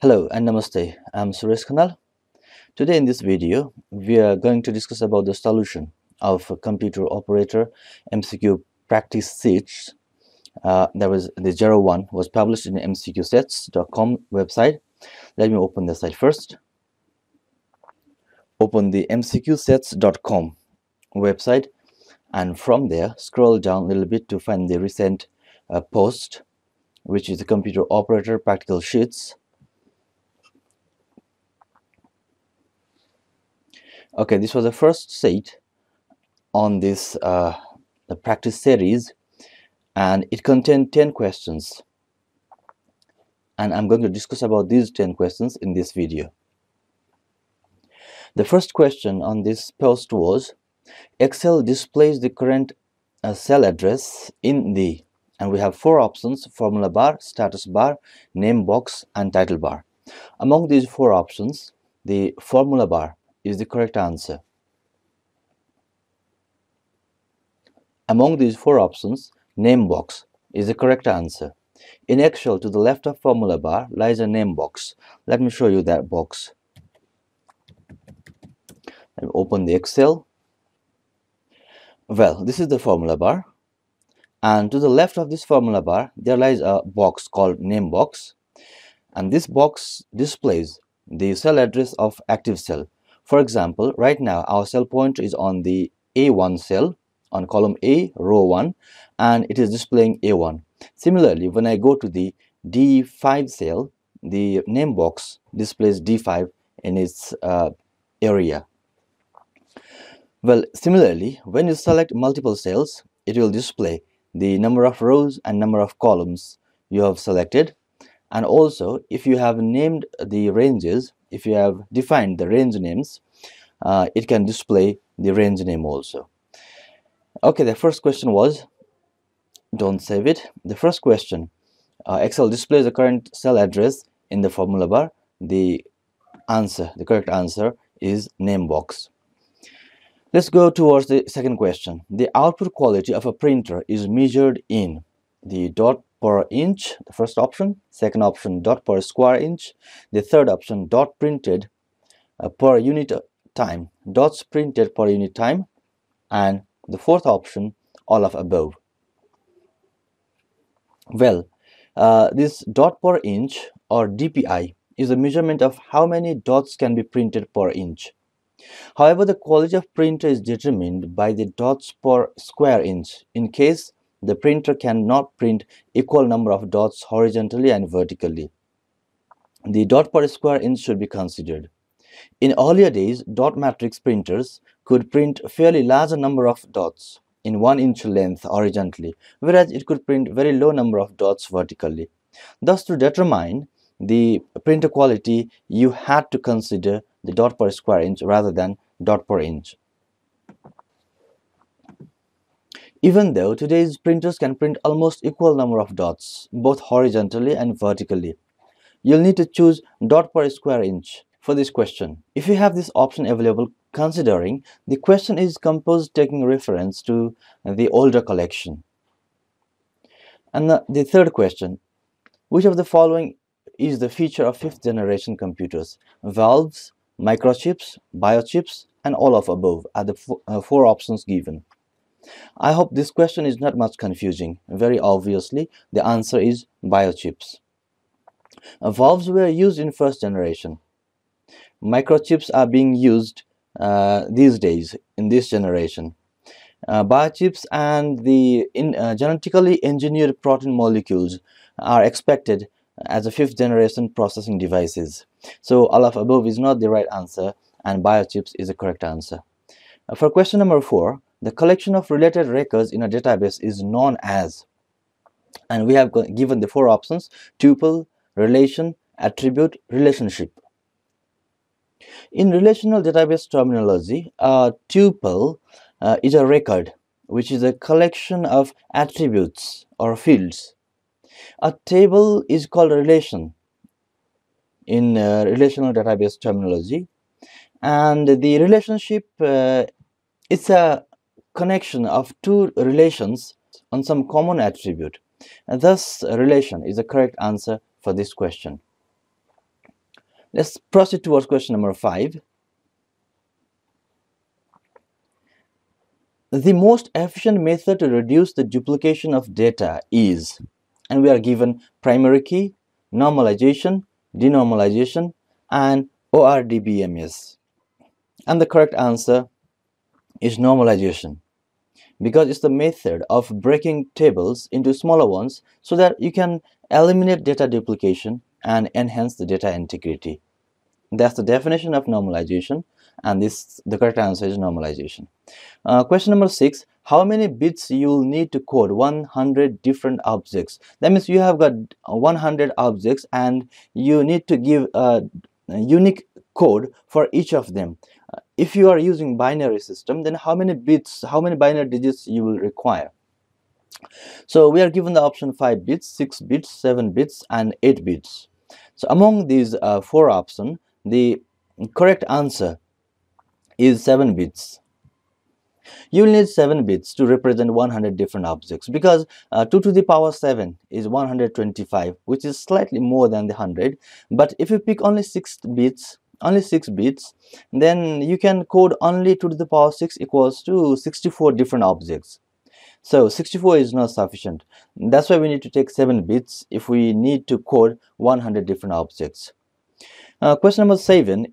Hello and Namaste, I'm Suresh Khanal. Today in this video, we are going to discuss about the solution of computer operator MCQ practice sheets. Uh, that was the 01 was published in mcqsets.com website. Let me open the site first. Open the mcqsets.com website and from there scroll down a little bit to find the recent uh, post which is the computer operator practical sheets okay this was the first set on this uh, the practice series and it contained 10 questions. And I'm going to discuss about these 10 questions in this video. The first question on this post was Excel displays the current uh, cell address in the and we have four options formula bar status bar name box and title bar. Among these four options the formula bar is the correct answer. Among these four options, name box is the correct answer. In Excel, to the left of formula bar lies a name box. Let me show you that box. Let me open the Excel. Well, this is the formula bar. And to the left of this formula bar, there lies a box called name box. And this box displays the cell address of active cell for example, right now our cell pointer is on the A1 cell on column A, row 1, and it is displaying A1. Similarly, when I go to the D5 cell, the name box displays D5 in its uh, area. Well, similarly, when you select multiple cells, it will display the number of rows and number of columns you have selected. And also, if you have named the ranges, if you have defined the range names uh, it can display the range name also. Okay the first question was don't save it. The first question uh, excel displays the current cell address in the formula bar. The answer the correct answer is name box. Let's go towards the second question. The output quality of a printer is measured in the dot per inch the first option second option dot per square inch the third option dot printed uh, per unit time dots printed per unit time and the fourth option all of above. Well uh, this dot per inch or DPI is a measurement of how many dots can be printed per inch. However the quality of printer is determined by the dots per square inch. In case the printer cannot print equal number of dots horizontally and vertically. The dot per square inch should be considered. In earlier days, dot matrix printers could print fairly large number of dots in 1 inch length horizontally, whereas it could print very low number of dots vertically. Thus, to determine the printer quality, you had to consider the dot per square inch rather than dot per inch. Even though today's printers can print almost equal number of dots, both horizontally and vertically, you'll need to choose dot per square inch for this question. If you have this option available, considering the question is composed taking reference to the older collection. And the, the third question, which of the following is the feature of fifth generation computers? Valves, microchips, biochips, and all of above are the uh, four options given. I hope this question is not much confusing. Very obviously, the answer is biochips. Valves were used in first generation. Microchips are being used uh, these days in this generation. Uh, biochips and the in, uh, genetically engineered protein molecules are expected as a fifth generation processing devices. So all of above is not the right answer and biochips is the correct answer. Uh, for question number four, the collection of related records in a database is known as, and we have given the four options, tuple, relation, attribute, relationship. In relational database terminology, a tuple uh, is a record which is a collection of attributes or fields. A table is called a relation in uh, relational database terminology and the relationship uh, it's a connection of two relations on some common attribute. And thus, relation is the correct answer for this question. let's proceed towards question number five the most efficient method to reduce the duplication of data is and we are given primary key normalization denormalization and ORDBMS and the correct answer is normalization because it's the method of breaking tables into smaller ones so that you can eliminate data duplication and enhance the data integrity. That's the definition of normalization and this the correct answer is normalization. Uh, question number six, how many bits you'll need to code 100 different objects? That means you have got 100 objects and you need to give a, a unique code for each of them if you are using binary system then how many bits how many binary digits you will require? So we are given the option 5 bits 6 bits 7 bits and 8 bits. So among these uh, four options the correct answer is 7 bits. You will need 7 bits to represent 100 different objects because uh, 2 to the power 7 is 125 which is slightly more than the 100 but if you pick only 6 bits only 6 bits then you can code only 2 to the power 6 equals to 64 different objects. So 64 is not sufficient. That's why we need to take 7 bits if we need to code 100 different objects. Uh, question number 7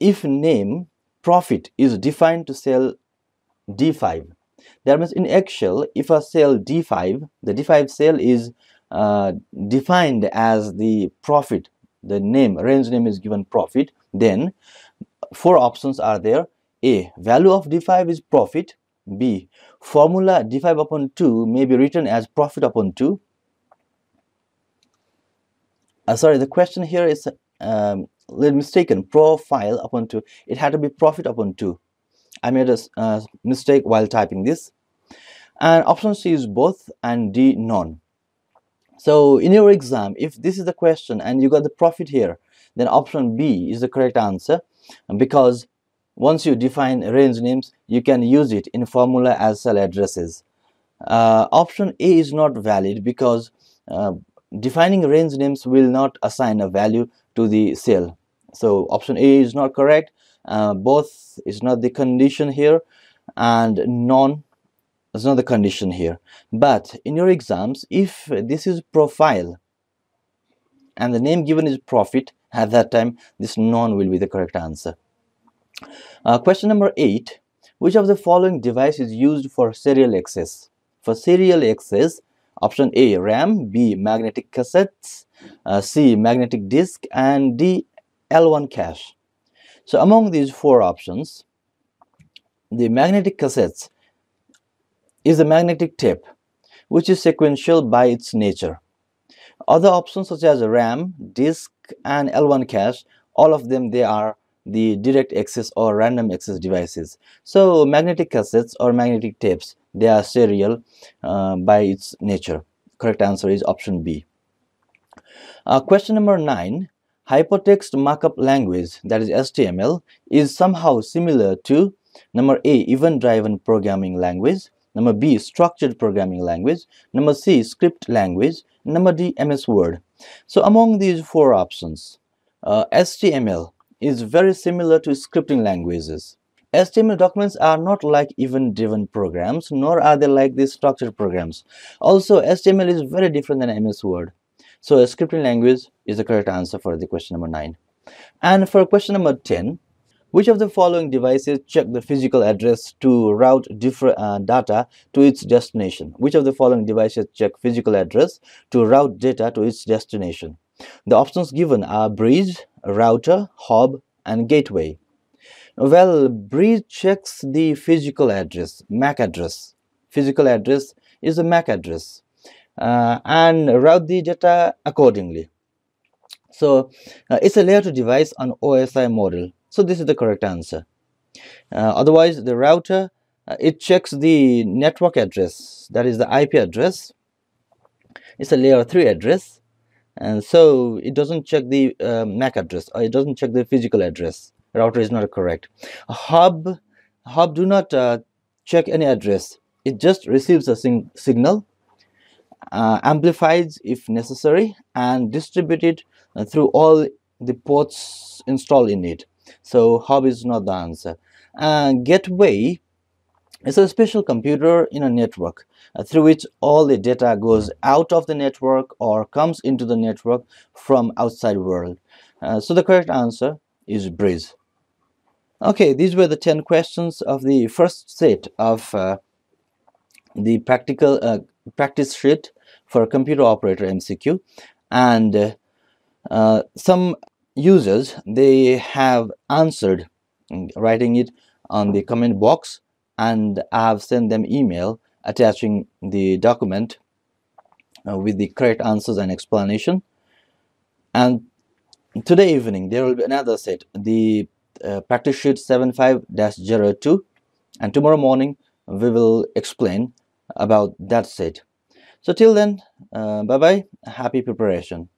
if name profit is defined to cell d5 that means in excel if a cell d5 the d5 cell is uh, defined as the profit the name range name is given profit then four options are there. A value of d5 is profit. B formula d5 upon 2 may be written as profit upon 2 uh, sorry the question here is um, little mistaken. Profile upon 2 it had to be profit upon 2 I made a uh, mistake while typing this. And option C is both and D none so in your exam if this is the question and you got the profit here then option B is the correct answer because once you define range names you can use it in formula as cell addresses. Uh, option A is not valid because uh, defining range names will not assign a value to the cell. So option A is not correct. Uh, both is not the condition here and none is not the condition here. But in your exams if this is profile and the name given is profit at that time this non will be the correct answer. Uh, question number eight. Which of the following device is used for serial access? For serial access option a ram b magnetic cassettes uh, c magnetic disk and d l1 cache. So among these four options the magnetic cassettes is a magnetic tape which is sequential by its nature other options such as RAM, disk and L1 cache, all of them they are the direct access or random access devices. So magnetic cassettes or magnetic tapes, they are serial uh, by its nature. Correct answer is option B. Uh, question number 9. Hypertext Markup Language, that is HTML, is somehow similar to number A, event-driven programming language, number B, structured programming language, number C, script language, Number D, MS Word. So among these four options, uh, HTML is very similar to scripting languages. HTML documents are not like event-driven programs, nor are they like these structured programs. Also, HTML is very different than MS Word. So a scripting language is the correct answer for the question number 9. And for question number 10, which of the following devices check the physical address to route different uh, data to its destination? Which of the following devices check physical address to route data to its destination? The options given are bridge, router, hub, and gateway. Well, bridge checks the physical address, MAC address. Physical address is a MAC address uh, and route the data accordingly. So uh, it's a layer 2 device on OSI model so this is the correct answer. Uh, otherwise, the router, uh, it checks the network address, that is the IP address. It's a layer 3 address. And so it doesn't check the uh, MAC address or it doesn't check the physical address. Router is not correct. A hub, hub do not uh, check any address. It just receives a signal, uh, amplifies if necessary, and distributes it uh, through all the ports installed in it so hub is not the answer. Uh, gateway is a special computer in a network uh, through which all the data goes out of the network or comes into the network from outside world. Uh, so the correct answer is bridge okay these were the 10 questions of the first set of uh, the practical uh, practice sheet for computer operator MCQ and uh, some users they have answered mm, writing it on the comment box and I have sent them email attaching the document uh, with the correct answers and explanation. And today evening there will be another set the uh, practice sheet 75-02 and tomorrow morning we will explain about that set. So till then uh, bye bye happy preparation